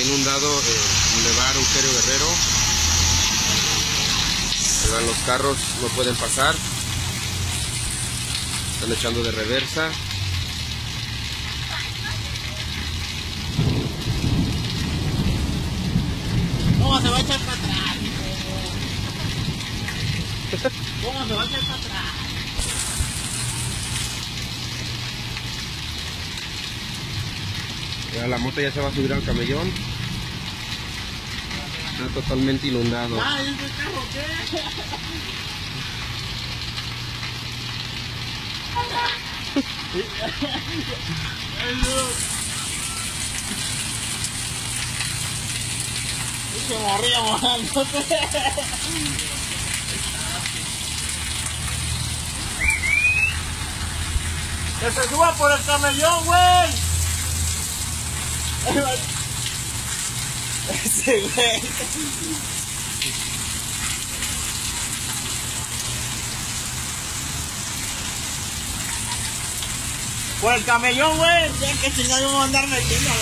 inundado el Boulevard Euterio Guerrero. Vean, los carros no pueden pasar. Están echando de reversa. ¿Cómo se va a echar para atrás? ¿Cómo se va a echar para atrás? La moto ya se va a subir al camellón. Está totalmente inundado. Ay, ¿ese carro qué? Se morría mojándose. Que se suba por el camellón, güey. Ese güey. Por el camellón, güey. Ya que chingado vamos a andar metiendo.